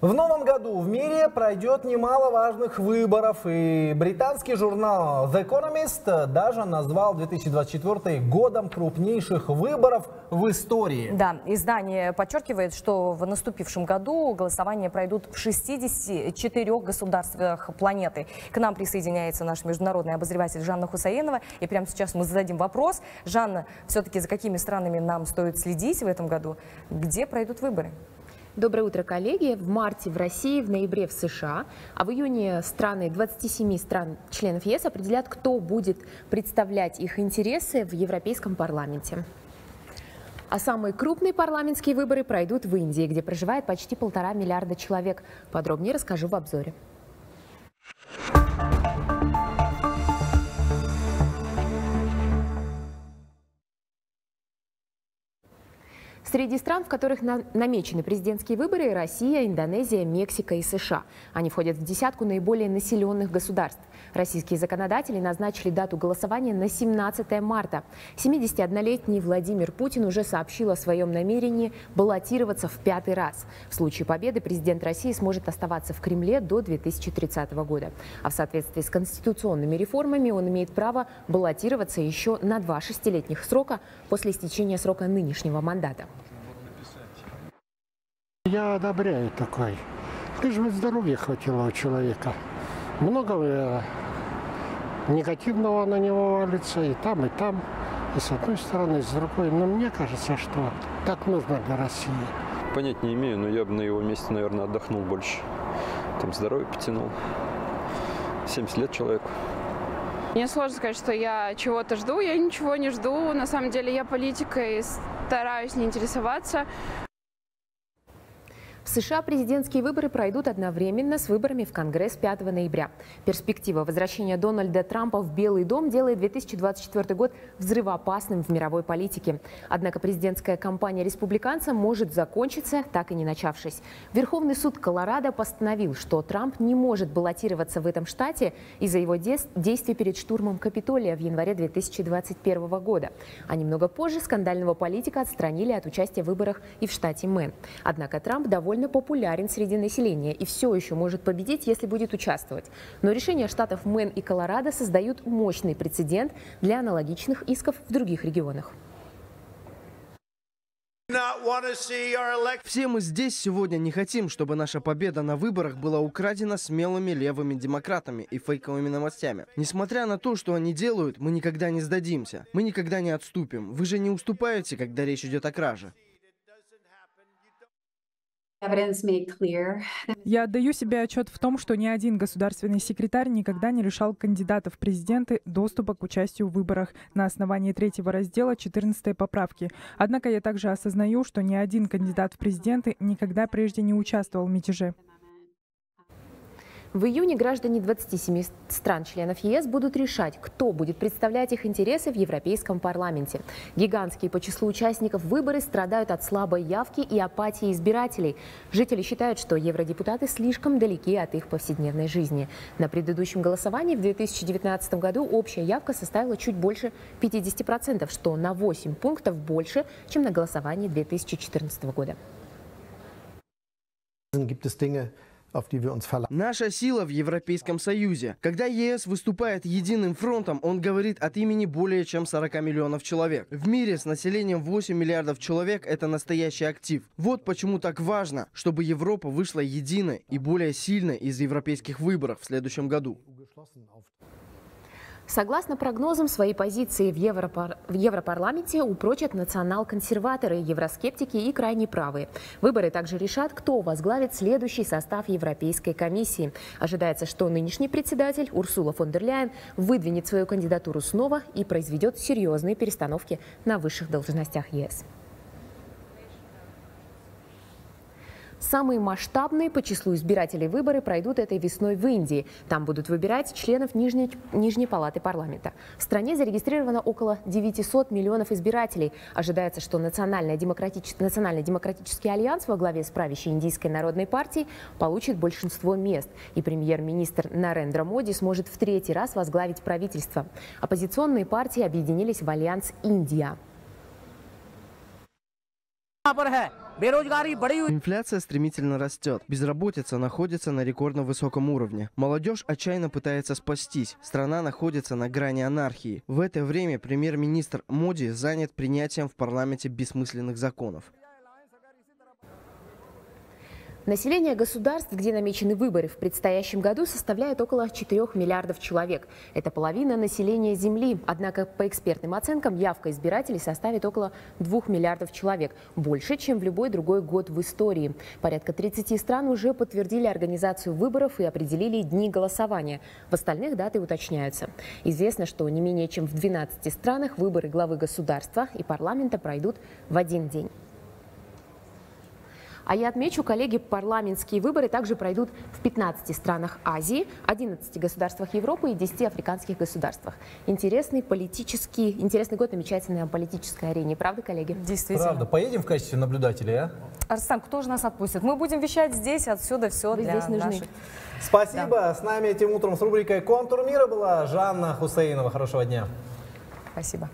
В новом году в мире пройдет немало важных выборов, и британский журнал The Economist даже назвал 2024 годом крупнейших выборов в истории. Да, издание подчеркивает, что в наступившем году голосования пройдут в 64 государствах планеты. К нам присоединяется наш международный обозреватель Жанна Хусаинова, и прямо сейчас мы зададим вопрос. Жанна, все-таки за какими странами нам стоит следить в этом году? Где пройдут выборы? Доброе утро, коллеги. В марте в России, в ноябре в США, а в июне страны 27 стран членов ЕС определят, кто будет представлять их интересы в Европейском парламенте. А самые крупные парламентские выборы пройдут в Индии, где проживает почти полтора миллиарда человек. Подробнее расскажу в обзоре. Среди стран, в которых на намечены президентские выборы, Россия, Индонезия, Мексика и США. Они входят в десятку наиболее населенных государств. Российские законодатели назначили дату голосования на 17 марта. 71-летний Владимир Путин уже сообщил о своем намерении баллотироваться в пятый раз. В случае победы президент России сможет оставаться в Кремле до 2030 года. А в соответствии с конституционными реформами он имеет право баллотироваться еще на два шестилетних срока после истечения срока нынешнего мандата. Я одобряю такой. Лишь бы здоровья хватило у человека. Много э, негативного на него валится и там, и там, и с одной стороны, и с другой. Но мне кажется, что так нужно для России. Понять не имею, но я бы на его месте, наверное, отдохнул больше. Там здоровье потянул. 70 лет человеку. Мне сложно сказать, что я чего-то жду. Я ничего не жду. На самом деле я политикой стараюсь не интересоваться. В США президентские выборы пройдут одновременно с выборами в Конгресс 5 ноября. Перспектива возвращения Дональда Трампа в Белый дом делает 2024 год взрывоопасным в мировой политике. Однако президентская кампания республиканца может закончиться, так и не начавшись. Верховный суд Колорадо постановил, что Трамп не может баллотироваться в этом штате из-за его действий перед штурмом Капитолия в январе 2021 года. А немного позже скандального политика отстранили от участия в выборах и в штате Мэн. Однако Трамп довольно довольно популярен среди населения и все еще может победить, если будет участвовать. Но решения штатов Мэн и Колорадо создают мощный прецедент для аналогичных исков в других регионах. Все мы здесь сегодня не хотим, чтобы наша победа на выборах была украдена смелыми левыми демократами и фейковыми новостями. Несмотря на то, что они делают, мы никогда не сдадимся. Мы никогда не отступим. Вы же не уступаете, когда речь идет о краже. Я отдаю себе отчет в том, что ни один государственный секретарь никогда не лишал кандидатов в президенты доступа к участию в выборах на основании третьего раздела 14 поправки. Однако я также осознаю, что ни один кандидат в президенты никогда прежде не участвовал в мятеже. В июне граждане 27 стран-членов ЕС будут решать, кто будет представлять их интересы в Европейском парламенте. Гигантские по числу участников выборы страдают от слабой явки и апатии избирателей. Жители считают, что евродепутаты слишком далеки от их повседневной жизни. На предыдущем голосовании в 2019 году общая явка составила чуть больше 50%, что на 8 пунктов больше, чем на голосовании 2014 года. Наша сила в Европейском Союзе. Когда ЕС выступает единым фронтом, он говорит от имени более чем 40 миллионов человек. В мире с населением 8 миллиардов человек это настоящий актив. Вот почему так важно, чтобы Европа вышла единой и более сильной из европейских выборов в следующем году. Согласно прогнозам, свои позиции в, Европар... в Европарламенте упрочат национал-консерваторы, евроскептики и крайне правые. Выборы также решат, кто возглавит следующий состав Европейской комиссии. Ожидается, что нынешний председатель Урсула фон дер Ляйен выдвинет свою кандидатуру снова и произведет серьезные перестановки на высших должностях ЕС. Самые масштабные по числу избирателей выборы пройдут этой весной в Индии. Там будут выбирать членов Нижней, Нижней палаты парламента. В стране зарегистрировано около 900 миллионов избирателей. Ожидается, что Национальный, демократич... Демократический альянс во главе с правящей Индийской народной партией получит большинство мест. И премьер-министр Нарендра Моди сможет в третий раз возглавить правительство. Оппозиционные партии объединились в альянс «Индия». Инфляция стремительно растет. Безработица находится на рекордно высоком уровне. Молодежь отчаянно пытается спастись. Страна находится на грани анархии. В это время премьер-министр Моди занят принятием в парламенте бессмысленных законов. Население государств, где намечены выборы в предстоящем году, составляет около 4 миллиардов человек. Это половина населения Земли. Однако, по экспертным оценкам, явка избирателей составит около 2 миллиардов человек. Больше, чем в любой другой год в истории. Порядка 30 стран уже подтвердили организацию выборов и определили дни голосования. В остальных даты уточняются. Известно, что не менее чем в 12 странах выборы главы государства и парламента пройдут в один день. А я отмечу, коллеги, парламентские выборы также пройдут в 15 странах Азии, 11 государствах Европы и 10 африканских государствах. Интересный политический, интересный год намечается на политической арене. Правда, коллеги? Действительно. Правда, поедем в качестве наблюдателей, а? Арстан, кто же нас отпустит? Мы будем вещать здесь, отсюда все Вы для здесь нужны. наших. Спасибо. С нами этим утром с рубрикой «Контур мира» была Жанна Хусейнова. Хорошего дня. Спасибо.